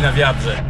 na wiadrze.